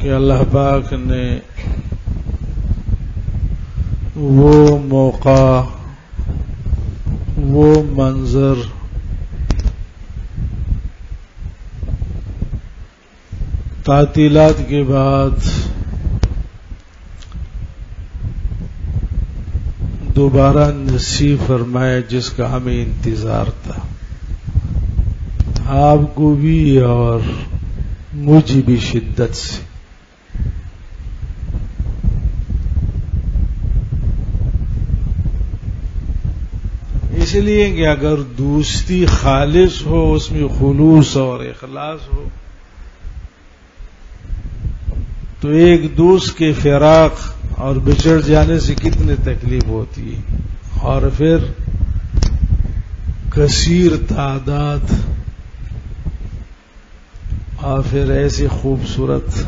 कि अल्लाह पाक ने वो मौका वो मंजर तातीलात के बाद दोबारा नसीब फरमाया जिसका हमें इंतज़ार था। आपको भी और मुझे भी शिद्दत से। इसलिए कि अगर दोस्ती खालिश हो, उसमें खुलूस और इखलास हो तो एक दोस्त के फिराक और बिछड़ जाने से कितनी तकलीफ़ होती है? और फिर कसीर तादाद, और फिर ऐसी खूबसूरत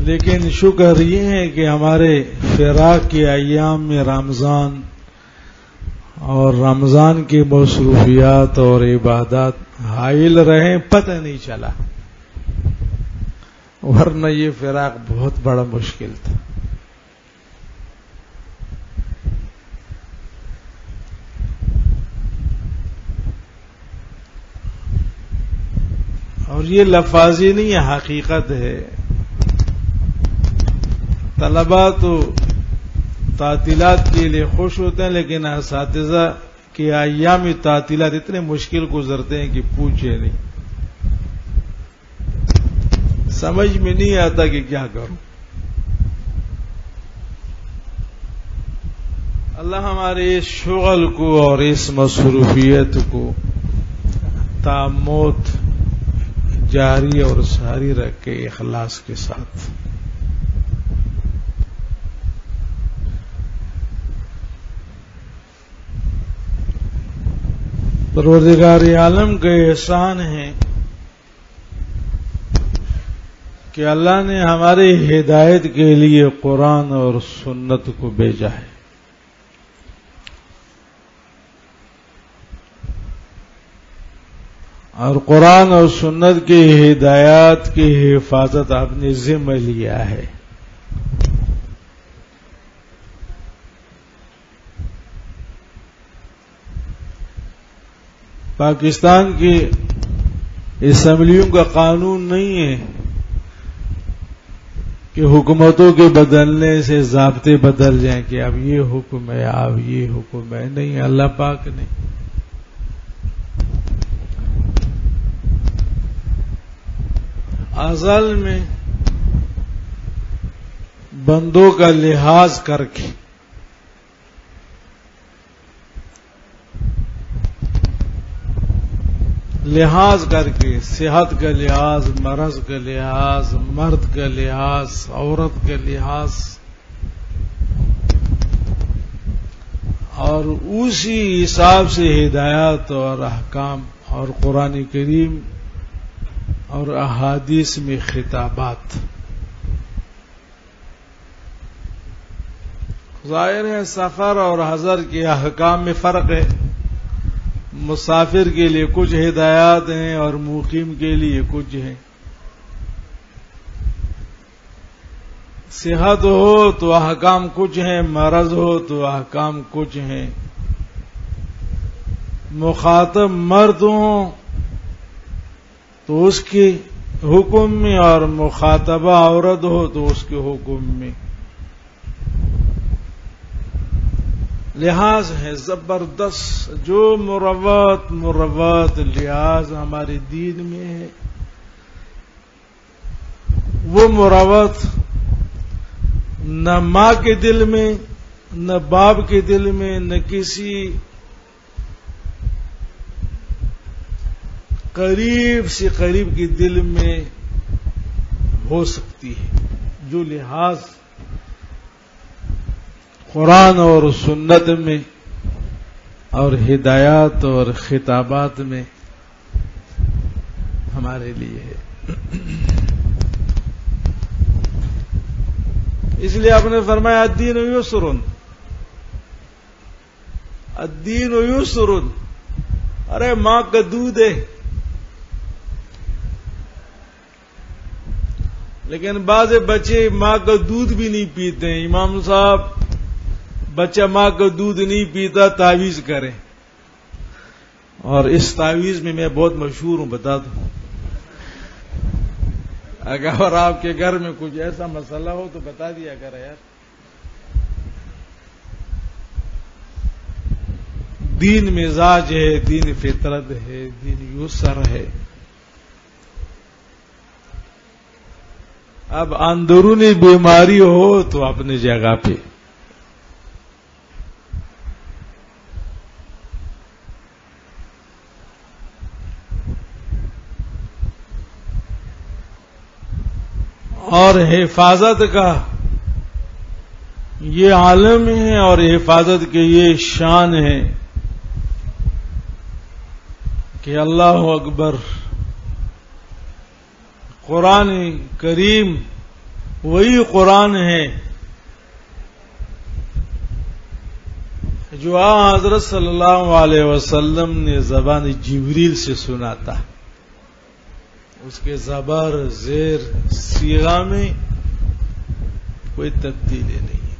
लेकिन शुक्र ये है कि हमारे फिराक के अयाम में रमज़ान और रमज़ान की मसरूफियात और इबादत हाइल रहे, पता नहीं चला। वरना ये फिराक बहुत बड़ा मुश्किल था। और ये लफाजी नहीं हकीकत है। तलबा तो तातीलात के लिए खुश होते हैं लेकिन इस के अयामी तातीलात इतने मुश्किल गुजरते हैं कि पूछे नहीं समझ में नहीं आता कि क्या करूँ अल्लाह हमारे इस शुगल को और इस मसरूफियत को तामोत जारी और सारी रख इखलास के साथ परवरदिगार आलम के एहसान है कि अल्लाह ने हमारी हिदायत के लिए कुरान और सुन्नत को भेजा है। और कुरान और सुन्नत की हिदायत की हिफाजत आपने जिम्मे लिया है। पाकिस्तान की असम्बलियों का कानून नहीं है कि हुकूमतों के बदलने से जबते बदल जाएँ कि अब ये हुक्म है, अब ये हुक्म है। नहीं, अल्लाह पाक ने अजल में बंदों का लिहाज करके लिहाज करके, सेहत का लिहाज, मरज का लिहाज, मर्द का लिहाज, औरत का लिहाज। और उसी हिसाब से हिदायत और अहकाम और कुरान करीम और अहादीस में खिताबात। ज़ाहिर है सफ़र और हजर के अहकाम में फ़र्क है। मुसाफिर के लिए कुछ हिदायत हैं और मुकीम के लिए कुछ हैं। सेहत हो तो अहकाम कुछ हैं, मरज हो तो अहकाम कुछ हैं। मुखातब मर्द हो तो उसके हुक्म में और मुखातबा औरत हो तो उसके हुक्म में। लिहाज है ज़बरदस्त, जो मुरवत मुरवत लिहाज हमारे दीन में है। वो मुरवत न माँ के दिल में, न बाप के दिल में, न किसी करीब से करीब के दिल में हो सकती है। जो लिहाज कुरान और सुन्नत में और हिदायत और खिताबात में हमारे लिए है। इसलिए आपने फरमाया, अद्दीन युसरुन। अद्दीन युसरुन। अरे, माँ का दूध है। लेकिन बाज बच्चे माँ का दूध भी नहीं पीते हैं। इमाम साहब बच्चा माँ का दूध नहीं पीता, तावीज करे। और इस तावीज में मैं बहुत मशहूर हूँ, बता दू। अगर आपके घर में कुछ ऐसा मसला हो तो बता दिया कर यार। दीन मिजाज है, दीन फितरत है, दीन यूसर है। अब अंदरूनी बीमारी हो तो अपनी जगह पे। और हिफाजत का। ये आलम है और हिफाजत के ये शान है कि अल्लाह अकबर, कुरान करीम वही कुरान है जो हज़रत सल्लल्लाहु अलैहि वसल्लम ने जबान जिबरील से सुना था उसके जबर, जेर सीगा में कोई तब्दीली नहीं है।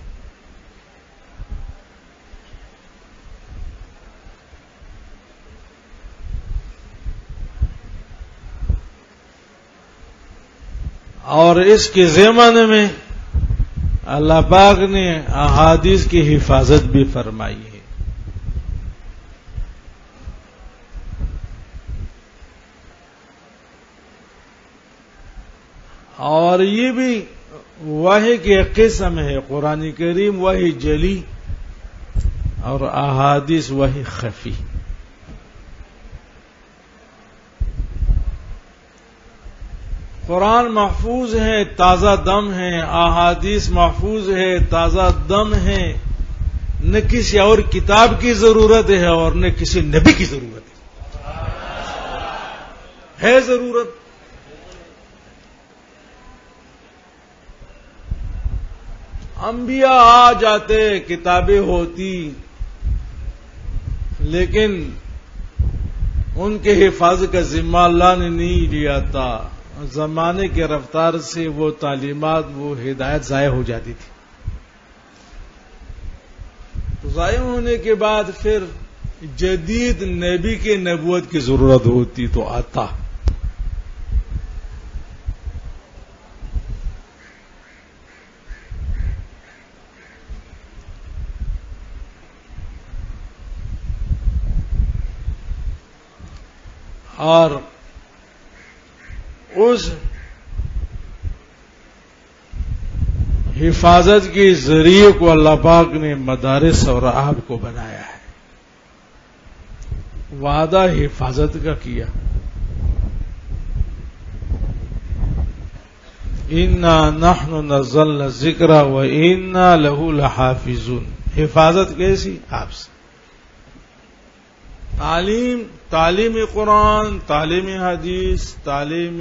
और इसके जेमन में अल्लाह पाक ने अहादीस की हिफाजत भी फरमाई है। और ये भी वही के किस्म है, कुरान करीम वही जली और अहादिस वही खफी। कुरान महफूज है, ताज़ा दम है, अहादीस महफूज है, ताज़ा दम है। न किसी और किताब की ज़रूरत है और न किसी नबी की ज़रूरत है। है ज़रूरत। अंबिया आ जाते, किताबें होती। लेकिन उनके हिफाजत का जिम्मा अल्लाह ने नहीं लिया था। जमाने के रफ्तार से वो तालीमत, वो हिदायत ज़ाय हो जाती थी। तो ज़ाय होने के बाद फिर जदीद नबी के नबूत की ज़रूरत होती तो आता। और उस हिफाजत के ज़रिए को अल्लाह पाक ने मदारस और आब को बनाया है। वादा हिफाजत का किया। इन्ना नहन नजल जिक्रा व इन्ना लहू लहाफिजुन। हिफाजत कैसी? आपसे। तालीम तालीम कुरान, तालीम हदीस, तालीम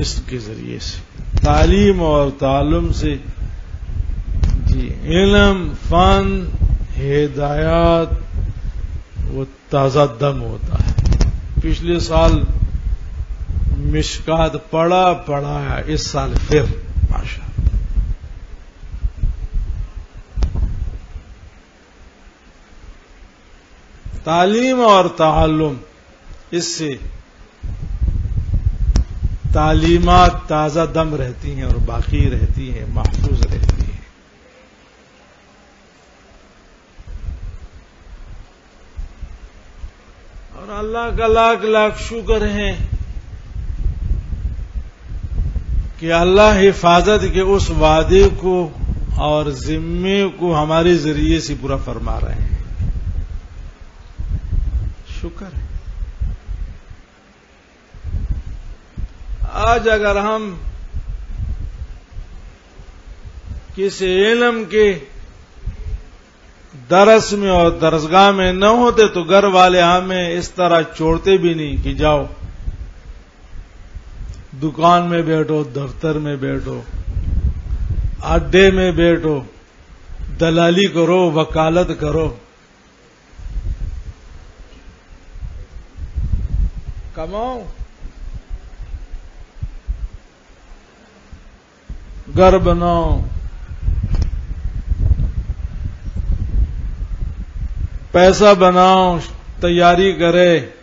इसके ज़रिए से। तालीम और तालुम से। जी, इलम, फन, हिदायत, वो ताज़ा दम होता है। पिछले साल मिशकात पड़ा पढ़ाया, इस साल फिर, माशा। तालीम और ताल्लुम, इससे तालीमत ताज़ा दम रहती हैं और बाकी रहती हैं, महफूज रहती हैं। और अल्लाह का लाख लाख शुक्र है कि अल्लाह हिफाजत के उस वादे को और जिम्मे को हमारे ज़रिए से पूरा फरमा रहे हैं। शुक्र है। आज अगर हम किसी इलम के दरस में और दरसगाह में न होते तो घर वाले हमें इस तरह छोड़ते भी नहीं कि जाओ, दुकान में बैठो, दफ्तर में बैठो, अड्डे में बैठो, दलाली करो, वकालत करो। कमाओ घर बनाओ पैसा बनाओ, तैयारी करे।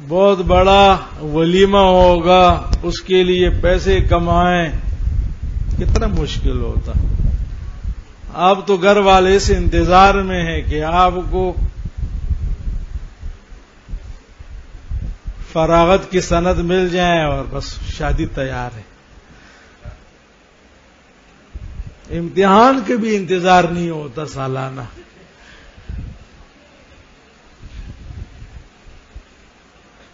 बहुत बड़ा वलीमा होगा, उसके लिए पैसे कमाएँ। कितना मुश्किल होता। आप तो घर वाले इस इंतज़ार में है कि आपको फरागत की सनद मिल जाए और बस शादी तैयार है। इम्तिहान के भी इंतज़ार नहीं होता सालाना।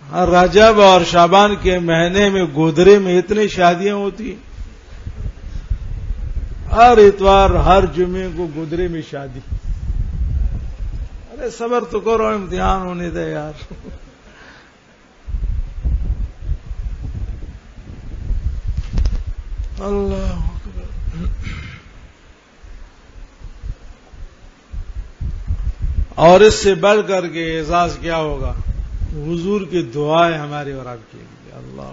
हर रजब और शाबान के महीने में गोदरे में इतनी शादियाँ होती हर इतवार, हर जुमे को गोदरे में शादी। अरे सबर तो करो, इम्तिहान होने दे यार और इससे बढ़ करके एजाज क्या होगा? हुजूर की दुआएँ हमारे और आपके लिए अल्लाह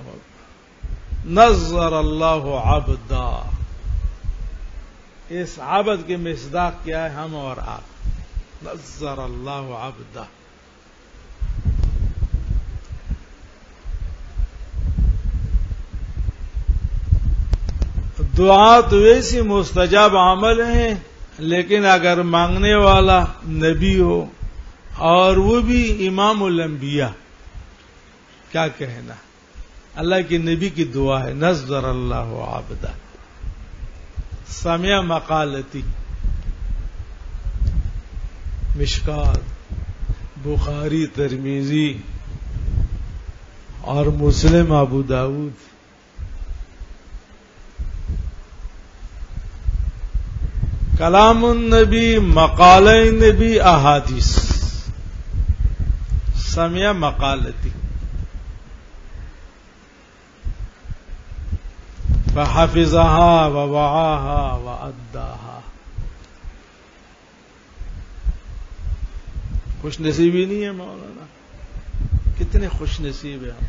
नज़र अल्लाह आबदा इस आबद के मिसदाक क्या है? हम और आप। नज़र अल्लाह आबदा दुआ तो ऐसी मुस्तजाब अमल है, लेकिन अगर मांगने वाला नबी हो, और वो भी इमाम उलंबिया क्या कहना? अल्लाह की नबी की दुआ है नज़र अल्लाह आबदा समय मकालती मिशकात बुखारी, तरमीजी, और मुस्लिम, अबू दाऊद। कलाम नबी मकाल नबी अहादीस समय मकालती फहाफिजहा व वहा व अद्दाहा खुश नसीबी नहीं है मौलाना कितने खुश नसीब है हम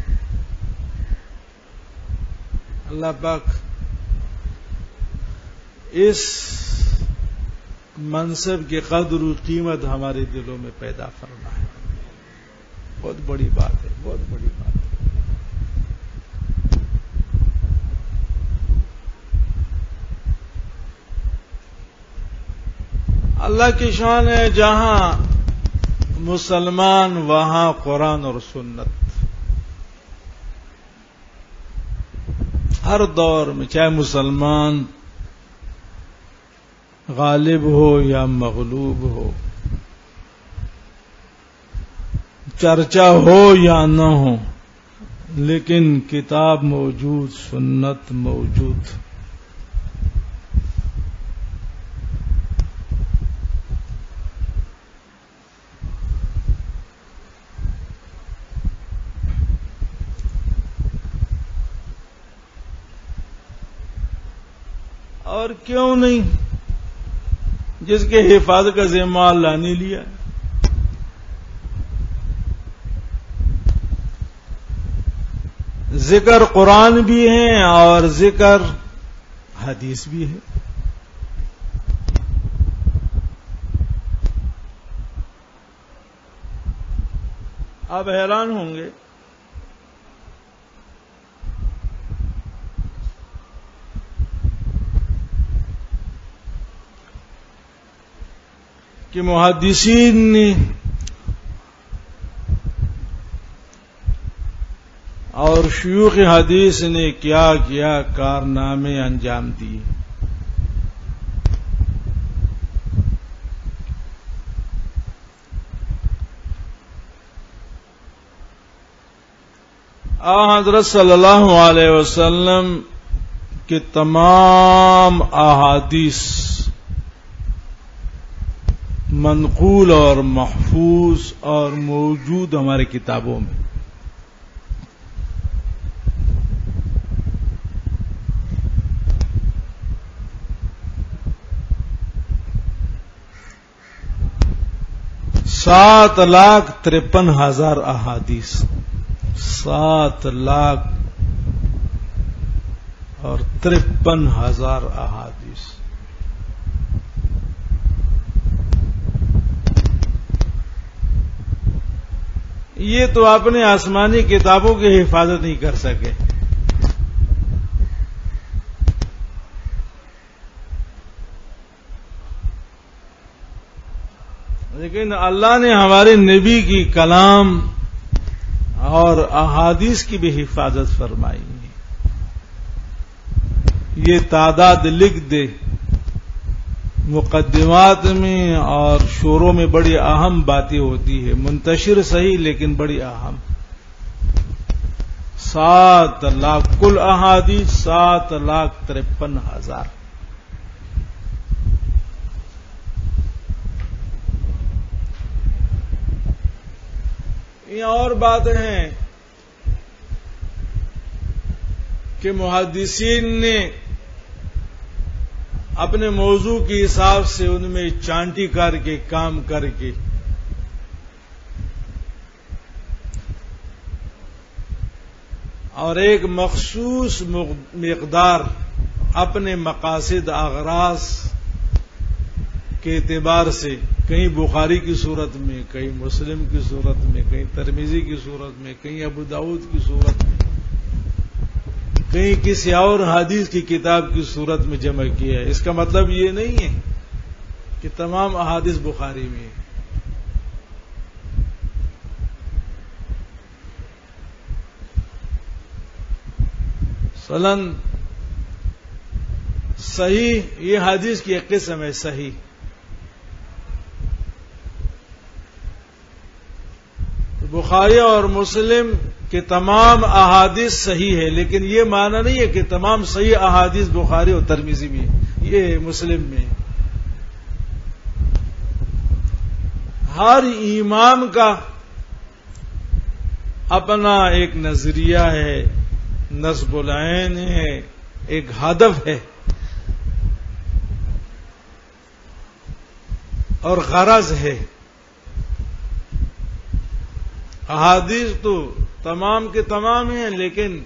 अल्लाह पाक इस मनसब की कदर कीमत हमारे दिलों में पैदा करना है। बहुत बड़ी बात है, बहुत बड़ी बात है। अल्लाह की शान है जहाँ मुसलमान, वहाँ कुरान और सुन्नत। हर दौर में, चाहे मुसलमान गालिब हो या मगलूब हो। चर्चा हो या न हो, लेकिन किताब मौजूद, सुन्नत मौजूद। और क्यों नहीं? जिसके हिफाजत का जिम्मा अल्लाह ने लिया ज़िक्र कुरान भी है और ज़िक्र हदीस भी है। आप हैरान होंगे कि मुहदसिन ने और शयूख हदीस ने क्या किया, कारनामे अंजाम दिए। हज़रत सल्लल्लाहु अलैहि वसल्लम के तमाम अहादीस मनकूल और महफूज और मौजूद हमारे किताबों में सात लाख तिरपन हज़ार अहादीस सात लाख और तिरपन हज़ार अहादीस ये तो अपने आसमानी किताबों की हिफाजत नहीं कर सके। लेकिन अल्लाह ने हमारे नबी की कलाम और अहादीस की भी हिफाजत फरमाई। ये तादाद लिख दे। मुकदमात में और शोरों में बड़ी अहम बातें होती है। मुंतशिर सही, लेकिन बड़ी अहम। सात लाख, कुल अहादी सात लाख तिरपन हज़ार। ये और बात है कि मुहदसिन ने अपने मौजू के हिसाब से उनमें चांटी करके, काम करके। और एक मखसूस मकदार अपने मकासद आगराज के एतबार से, कहीं बुखारी की सूरत में, कहीं मुस्लिम की सूरत में, कहीं तरमीजी की सूरत में, कहीं अबू दाऊद की सूरत में कहीं किसी और हदीस की किताब की सूरत में जमा किया है। इसका मतलब ये नहीं है कि तमाम अहादिस बुखारी में है। सलन सही, ये हदीस की एक किस्म है, सही। बुखारी और मुस्लिम के तमाम अहादिस सही है, लेकिन ये माना नहीं है कि तमाम सही अहादिस बुखारी और तरमीजी में ये मुस्लिम में हर इमाम का अपना एक नज़रिया है नस्बुलैन है, एक हदफ है। और गरज है। अहादीस तो तमाम के तमाम हैं, लेकिन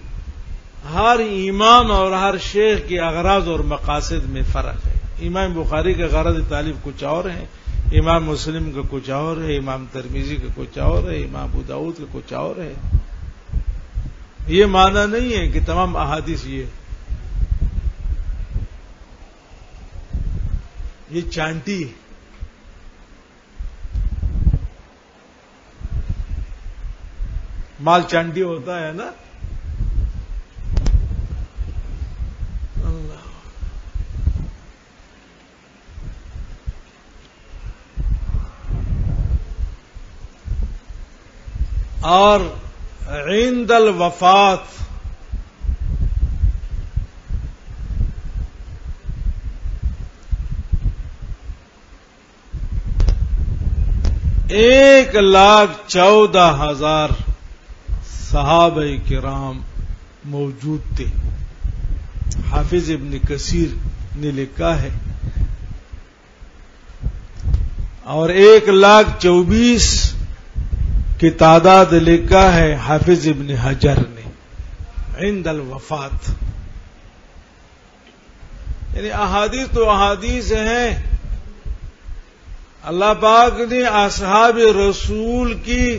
हर इमाम और हर शेख के अगराज और मकासद में फ़र्क है। इमाम बुखारी का गरज तालीब कुछ और है, इमाम मुस्लिम का कुछ और है, इमाम तरमीजी का कुछ और है, इमाम उदाऊद का कुछ और है। ये माना नहीं है कि तमाम अहादीस ये ये चांटी है। मालचांडी होता है ना? और ईंदल वफात। एक लाख चौदह हज़ार। सहाब किराम मौजूद थे। हाफिज इब्न कसीर ने लिखा है, और एक लाख चौबीस की तादाद लिखा है हाफिज इब्न हजर ने, इंदल वफात। यानी अहादीस तो अहादीस हैं। अल्लाह पाक ने असहाब रसूल की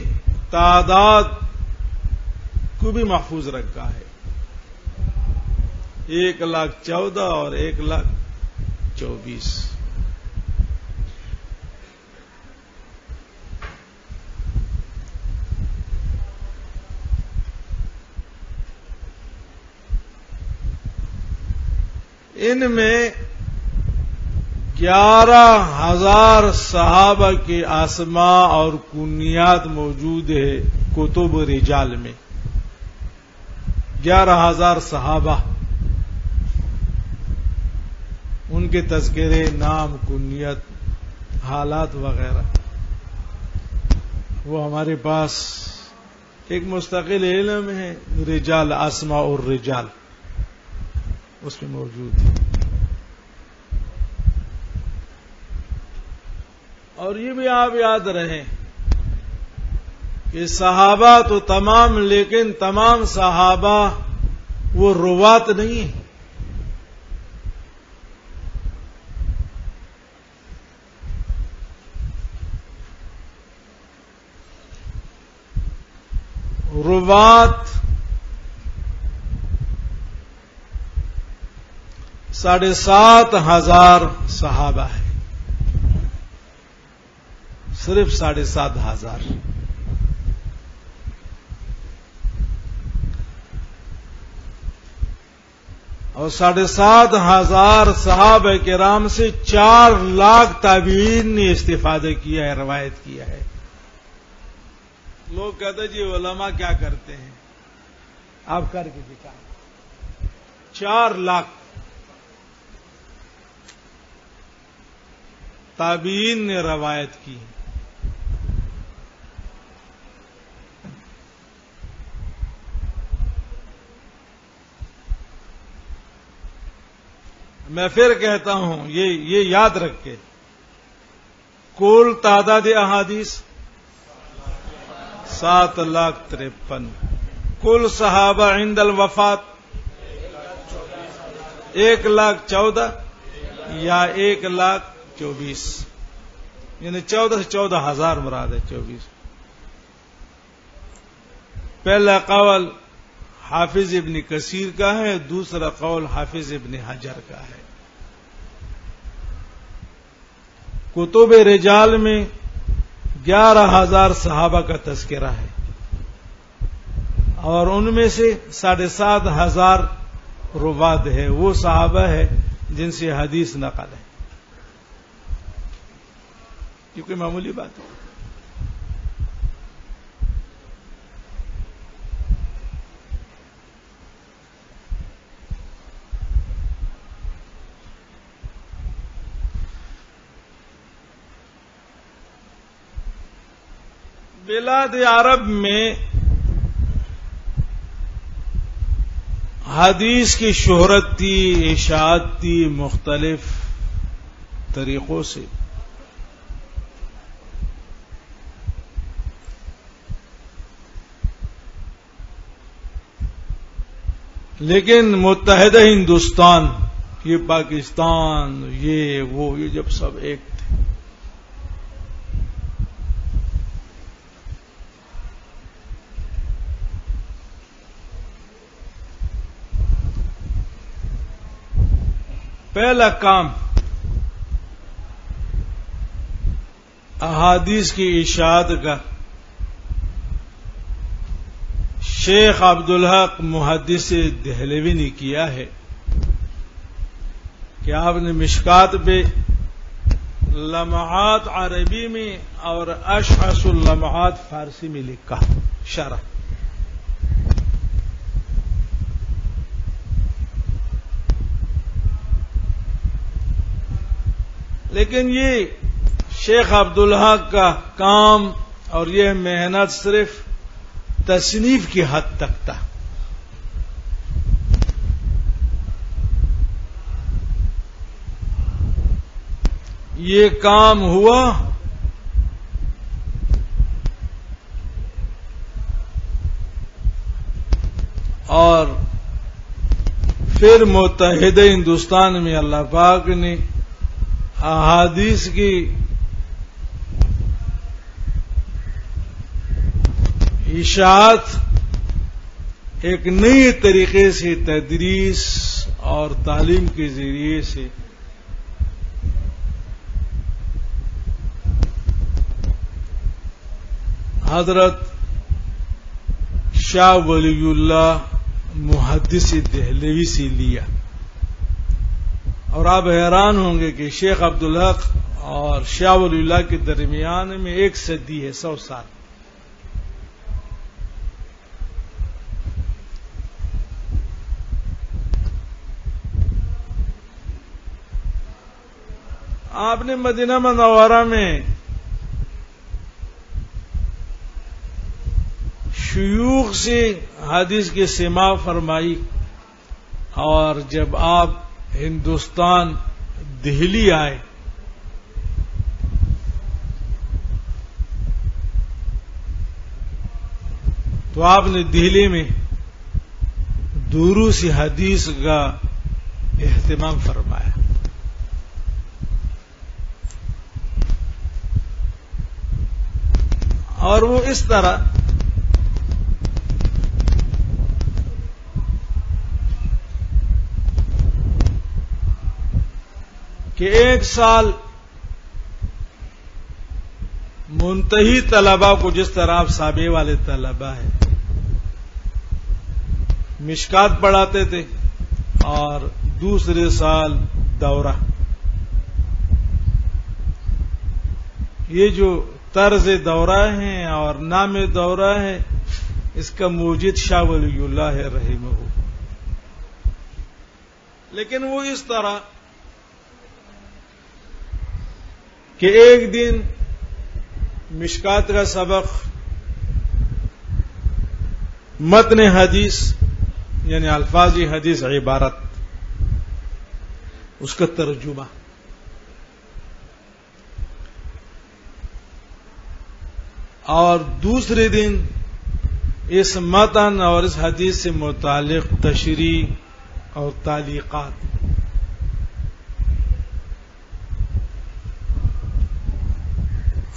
तादाद को भी महफूज रखा है। एक लाख चौदह और एक लाख चौबीस। इनमें ग्यारह हज़ार सहाबा के आसमा और कुनियात मौजूद है कुतुब रिजाल में। ग्यारह हज़ार सहाबा। उनके तस्करे नाम कुनियत हालात वगैरह। वो हमारे पास एक मुस्तकिल इलम है, रिजाल आसमा और रिजाल। उसमें मौजूद है। और ये भी आप याद रहें। कि सहाबा तो तमाम, लेकिन तमाम सहाबा वो रुवात नहीं है। रुवात साढ़े सात हज़ार सहाबा है। सिर्फ़ साढ़े सात हज़ार। और साढ़े सात हज़ार साहब के राम से चार लाख ताबीन ने इस्तीफादे किया है, रवायत किया है। लोग कहते जी ओलमा क्या करते हैं? आप करके दिखा चार लाख ताबीन ने रवायत की। मैं फिर कहता हूँ, ये ये याद रख। के कुल तादाद अहादीस सात लाख तिरपन। कुल सहाबा इंदल वफात एक लाख चौदह या एक लाख चौबीस। यानी चौदह से चौदह हज़ार मुराद है, चौबीस। पहला कवल हाफिज इबन कसीर का है, दूसरा कौल हाफिज इबन हजर का है। कुतुब रिजाल में ग्यारह हज़ार सहाबा का तस्करा है और उनमें से साढ़े सात हज़ार रुवाद है। वो सहाबा है जिनसे हदीस नकल है। क्योंकि मामूली बात है। बिलाद अरब में हदीस की शोहरत थी इशात थी मुख्तलिफ़ तरीकों से। लेकिन मुतहदा हिंदुस्तान, ये पाकिस्तान, ये वो, ये जब सब एक काम अहादीस की इशाद का। शेख अब्दुल हक मुहदस दहलवी ने किया है कि आपने मिशकात पे लम्हात अरबी में और अशअसुल लम्हात फारसी में लिखा शरह लेकिन ये शेख अब्दुल्ला का काम और यह मेहनत सिर्फ़ तसनीफ की हद तक था। ये काम हुआ और फिर मुतहद हिंदुस्तान में अल्लाह पाक ने अहादीस की इशात एक नई तरीके से तदरीस और तालीम के ज़रिए से हज़रत शाह वलीउल्लाह मुहदस दहलवी से लिया। और आप हैरान होंगे कि शेख अब्दुल हक और शाह के दरमियान में एक सदी है, सौ साल। आपने मदीना मनवरा में शयूख से हादिस की सीमा फरमाई और जब आप हिंदुस्तान दिल्ली आए। तो आपने दिल्ली में दूरू सी हदीस का एहतमाम फरमाया। और वो इस तरह कि एक साल मुंतही तलबा को जिस तरह आप साबे वाले तलबा है, मिशकात पढ़ाते थे और दूसरे साल दौरा। ये जो तर्ज दौरा है और नाम दौरा है, इसका मोजिद शाह वलील्ला है रहीम हो लेकिन वो इस तरह कि एक दिन मिशकात का सबक, मतन हदीस, यानी अल्फाजी हदीस इबारत, उसका तर्जुमा। और दूसरे दिन इस मतन और इस हदीस से मुतालिक तशरी और तालीकात।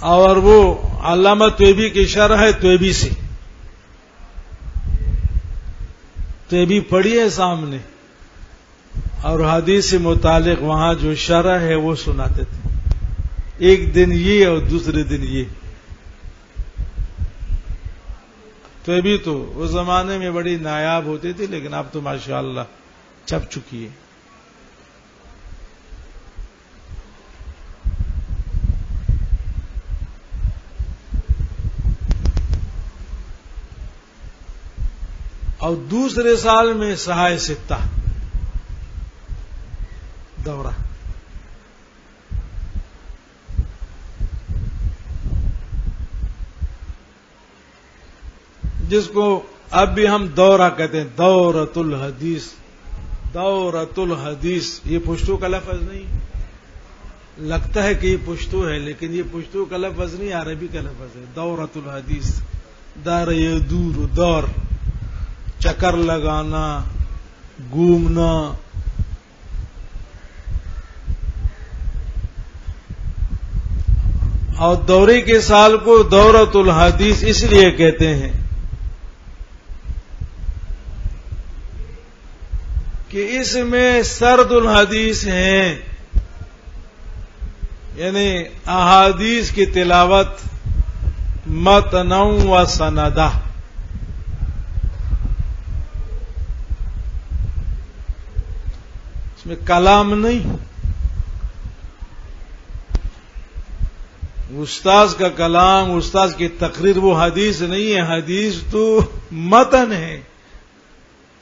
और वो अलामा त्वेबी की इशारा है त्वेबी से। त्वेबी पढ़ी है सामने। और हदीस से मुतालिक वहाँ जो इशारा है, वो सुनाते थे। एक दिन ये और दूसरे दिन ये। तो तो उस जमाने में बड़ी नायाब होती थी, लेकिन अब तो माशाल्लाह छप चुकी है। और दूसरे साल में सहाय सित्ता दौरा। जिसको अब भी हम दौरा कहते हैं, दौरतुल हदीस। दौरतुल हदीस, ये पुश्तू का लफज नहीं। लगता है कि ये पुश्तू है, लेकिन ये पुश्तू का लफज नहीं, अरबी का लफज है। दौरतुल हदीस। दर ये दूर, दौर। चक्कर लगाना, घूमना। और दौरे के साल को दौरतुल हदीस इसलिए कहते हैं कि इसमें सरदुल हदीस हैं, यानी अहादीस की तिलावत, मतनऊ व सनदा। इसमें कलाम नहीं। उस्ताज का कलाम उस्ताज की तकरीर वो हदीस नहीं है। हदीस तो मतन है।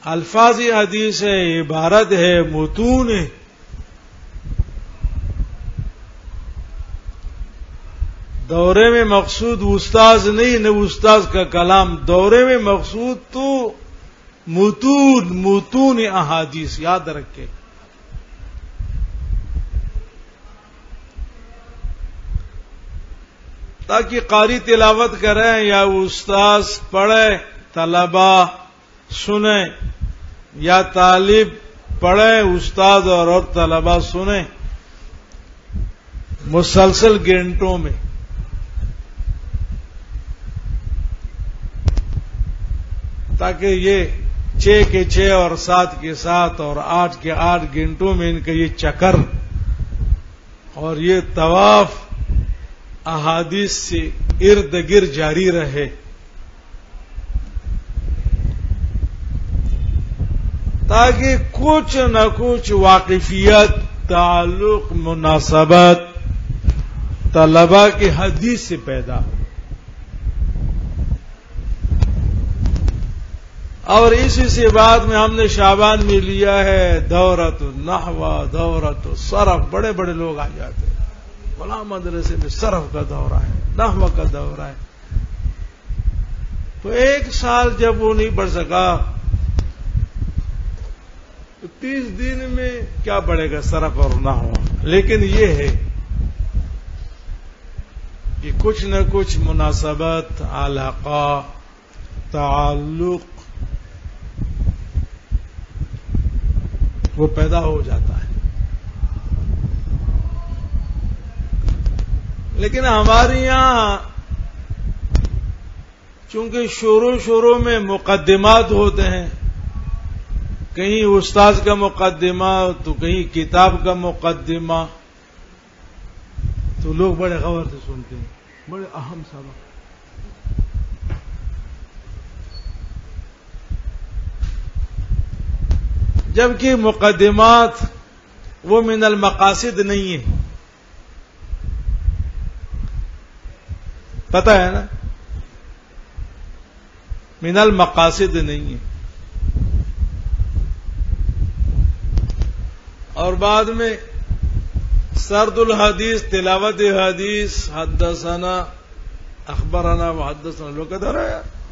अल्फाजी हदीस है, इबारत है, मुतून है। दौरे में मकसूद उस्ताज नहीं, न उस्ताज का कलाम। दौरे में मकसूद तो मुतून मुतून अहादीस, याद रखे। ताकि कारी तिलावत करें या उस्ताज पढ़े तलबा सुने या तालिब पढ़े उस्ताद और, और तलबा सुने। मुसलसल घंटों में। ताकि ये छह के छह और सात के सात और आठ के आठ घंटों में इनका ये चक्कर और ये तवाफ अहादिस से इर्द गिर्द जारी रहे। ताकि कुछ न कुछ वाकिफियत, ताल्लुक, मुनासबत तलबा की हदीस से पैदा हो। और इसी से बाद में हमने शाबान में लिया है दौरत नहवा दौरत सरफ बड़े बड़े लोग आ जाते फला मदरसे में सरफ का दौरा है, नहवा का दौरा है। तो एक साल जब वो नहीं पढ़ सका तो तीस दिन में क्या पड़ेगा सरफ और नहवा? लेकिन ये है कि कुछ न कुछ मुनासबत, आलाका, ताल्लुक, वो पैदा हो जाता है। लेकिन हमारे यहाँ चूँकि शुरू शुरू में मुकदमात होते हैं, कहीं उस्ताद का मुकदमा तो कहीं किताब का मुकदमा तो लोग बड़े खबर से सुनते हैं। बड़े अहम सबक। जबकि मुकदमात वो मिनल मकासिद नहीं है। पता है ना? मिनल मकासिद नहीं है। और बाद में, सरदुल हदीस, तिलावत हदीस हदसना अखबराना व हदसना लोग कहते रहे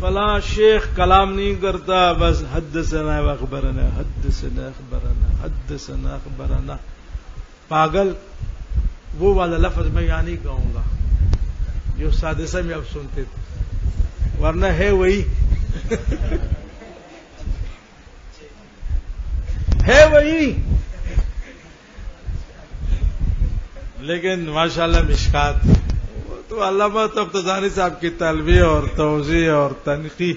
फला शेख कलाम नहीं करता, बस हद से न अखबरना हद से न अखबरना हद से न अखबरना। पागल वो वाला लफ्ज मैं यहाँ नहीं कहूँगा, जो सादिशा में अब सुनते थे। वरना है वही। है वही। लेकिन माशाल्लाह मिशकात तो अल्लामा तफ्तानी साहब की तलबी और तोजी और तनकी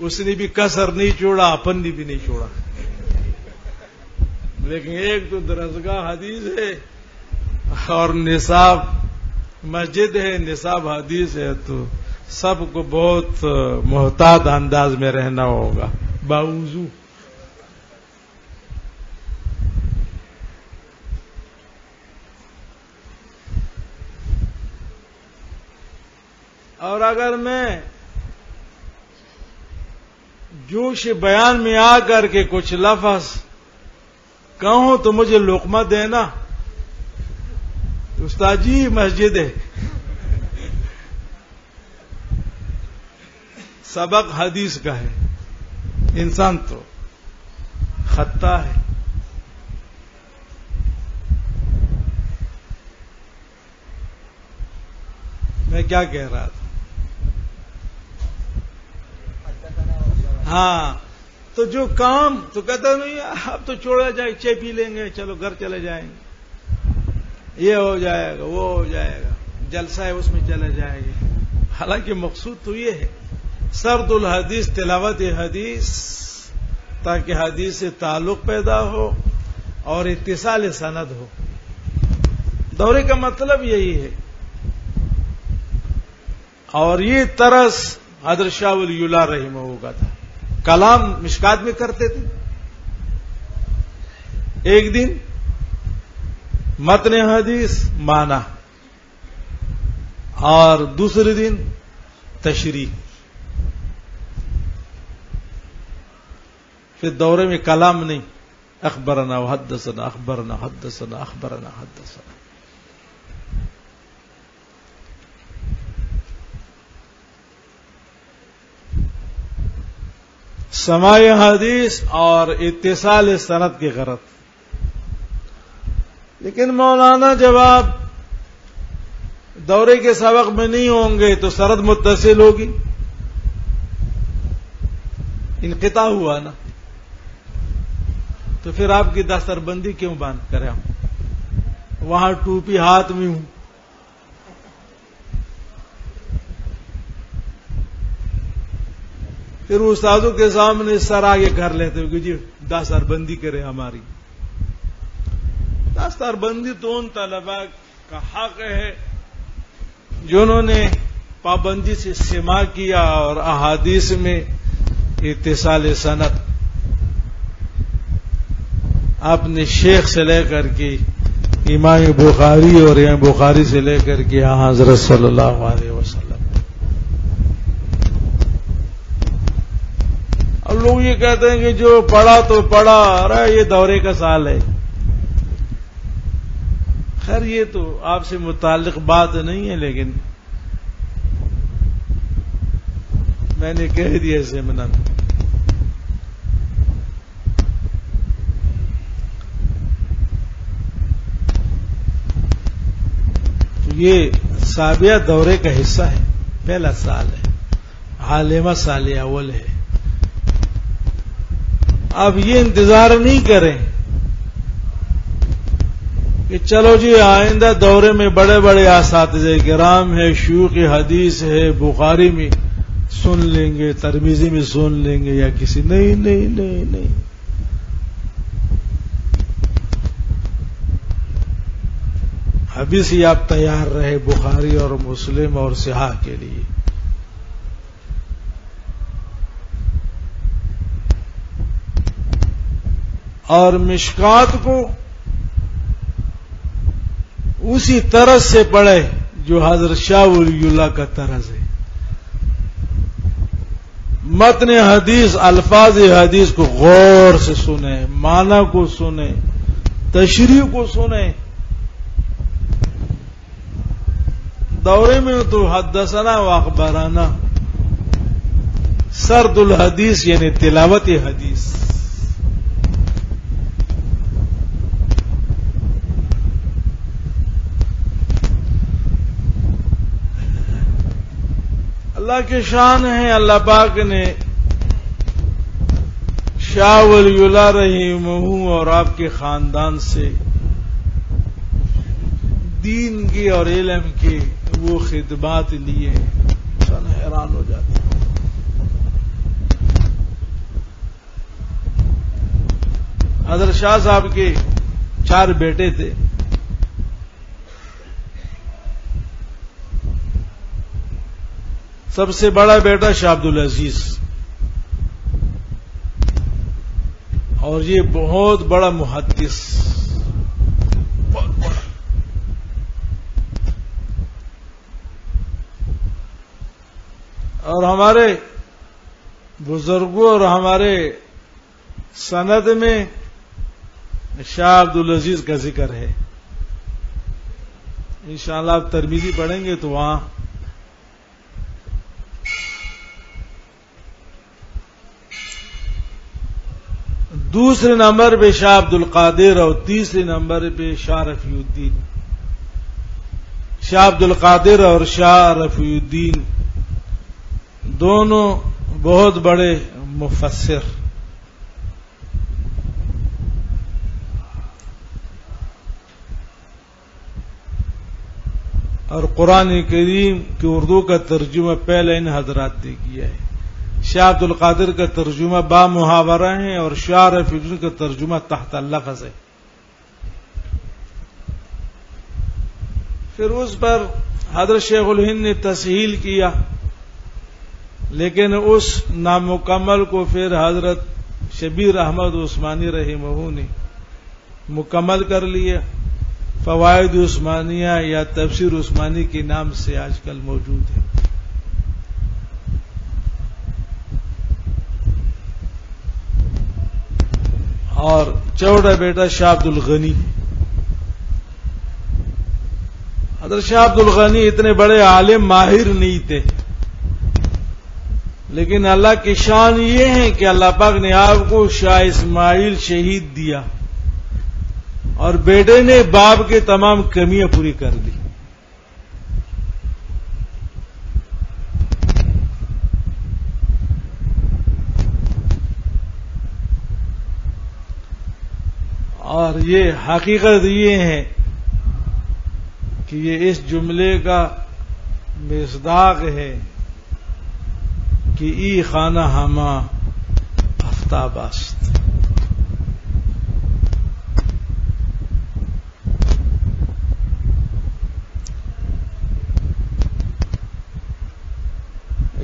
उसने भी कसर नहीं छोड़ा अपन ने भी नहीं छोड़ा। लेकिन एक तो दरसगाह हदीस है और निसाब मस्जिद है, निसाब हदीस है तो सबको बहुत मोहताद अंदाज में रहना होगा। बावजू। और अगर मैं जोश बयान में आकर के कुछ लफज कहूँ तो मुझे लुकमा देना। उस्ताजी मस्जिद है। सबक हदीस का है। इंसान तो खत्ता है। मैं क्या कह रहा था? हाँ। तो जो काम तो कहता नहीं अब तो छोड़ा जाए चे पी लेंगे, चलो घर चले जाएँगे. ये हो जाएगा, वो हो जाएगा, जलसा है, उसमें चले जाएँगे। हालाँकि मकसूद तो ये है सरदुल हदीस, तिलावत हदीस, ताकि हदीस से ताल्लुक पैदा हो और इतिसाल सनद हो। दौरे का मतलब यही है। और ये तरस हजर शाह युला रहीम होगा था। कलाम मिशकात में करते थे। एक दिन मतन हदीस माना और दूसरे दिन तशरी फिर दौरे में कलाम नहीं, अखबरना हदसना अखबरना हदसना अखबरना, हदसना। समय हदीस और इतिसाल सनत की गरत। लेकिन मौलाना जब आप दौरे के सबक में नहीं होंगे तो सरद मुतसिल होगी। इनकता हुआ ना। तो फिर आपकी दस्तरबंदी क्यों बाँध करें हम? वहाँ टूपी हाथ में हूँ। फिर उस्तादों के सामने सर आगे कर लेते हो कि जी दास्तारबंदी करे हमारी। दास्तारबंदी तो उन तलबा का हक है, जिन्होंने पाबंदी से सिमा किया और अहादीस में इतिसाल सनत अपने शेख से लेकर के इमाम बुखारी और इमाम बुखारी से लेकर के यहाँ हज़रत सल्लल्लाहु अलैहि वसल्लम अब लोग ये कहते हैं कि जो पढ़ा तो पढ़ा, अरे ये दौरे का साल है। खैर, ये तो आपसे मुतालिक बात नहीं है, लेकिन मैंने कह दिया सेमिनार तो ये साबिया दौरे का हिस्सा है, पहला साल है। आलिमा साल अव्वल है। अब ये इंतज़ार नहीं करें कि चलो जी, आइंदा दौरे में बड़े बड़े आसातजे कराम है शू की हदीस है, बुखारी में सुन लेंगे, तरमीजी में सुन लेंगे या किसी, नहीं नहीं नहीं नहीं। अभी से आप तैयार रहे, बुखारी और मुस्लिम और सिहा के लिए। और मिशकात को उसी तरह से पढ़े जो हज़रत शाह का तरज है। मतन हदीस, अल्फाज हदीस को गौर से सुने, माना को सुने तशरी को सुने। दौरे में तो हदसना व अखबाराना। सरदुल हदीस यानी तिलावत हदीस। अल्लाह के शान है, अल्लाह पाक ने शाह वलीला रहीम और आपके खानदान से दीन की और इलम के वो खिदबात लिए सन हैरान हो जाते हजर शाह साहब के चार बेटे थे। सबसे बड़ा बेटा शाह अब्दुल अज़ीज़। और ये बहुत बड़ा मुहदस और हमारे बुज़ुर्गों और हमारे सनद में शाह अब्दुल अज़ीज़ का ज़िक्र है। इंशाल्लाह आप तरमीजी पढ़ेंगे तो वहाँ दूसरे नंबर पे शाह अब्दुल कादिर और तीसरे नंबर पे शाह रफीउद्दीन। शाह अब्दुल कादिर और शाह रफीउद्दीन दोनों बहुत बड़े मुफसर और कुरान करीम की उर्दू का तर्जुमा पहले इन हजरात ने किया है। शाह अब्दुल कादिर का तर्जुमा बा मुहावरा है और शाह रफीजुन का तर्जुमा तहत लफज है फिर उस पर हज़रत शेखुल हिंद ने तसहील किया, लेकिन उस नामुकम्मल को फिर हज़रत शबीर अहमद उस्मानी रही महू ने मुकम्मल कर लिया। फवायद उस्मानिया या तफसीर उस्मानी के नाम से आजकल मौजूद है। और चौड़ा बेटा शाह अब्दुल गनी। हज़रत शाह अब्दुल गनी इतने बड़े आलिम माहिर नहीं थे। लेकिन अल्लाह की शान ये है कि अल्लाह पाक ने आपको शाह इस्माइल शहीद दिया। और बेटे ने बाप के तमाम कमियाँ पूरी कर दी। और ये हकीकत ये है कि ये इस जुमले का मिसदाक है कि ई खाना हमा आफ्ताबास्त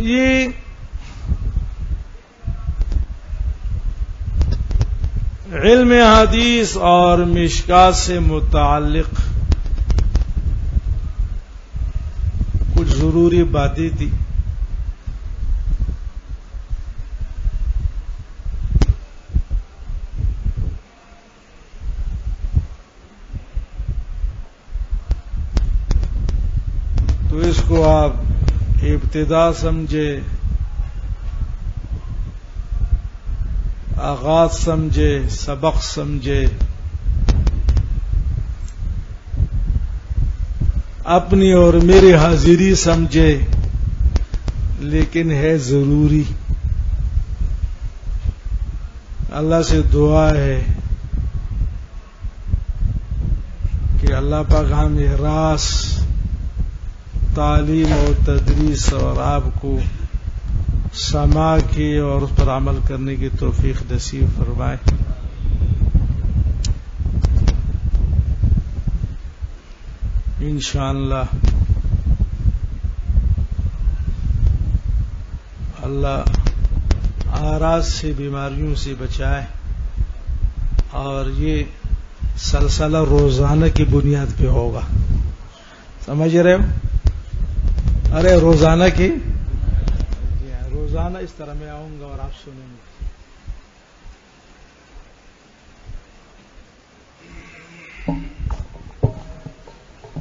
ये इल्म हदीस और मिशका से मुतालिक कुछ ज़रूरी बातें थी। तो इसको आप इब्तदा समझे। आगाज़ समझे, सबक समझे। अपनी और मेरी हाजिरी समझे, लेकिन है ज़रूरी। अल्लाह से दुआ है कि अल्लाह पाक हमें रास, तालीम और तदरीस और आपको समा की और उस पर अमल करने की तोफीक नसीब फरमाए। इंशाल्लाह अल्लाह आराज से बीमारियों से बचाए और ये सलसला रोज़ाना की बुनियाद पे होगा। समझ रहे हो? अरे रोज़ाना की रोज़ाना इस तरह मैं आऊँगा और आप सुनेंगे।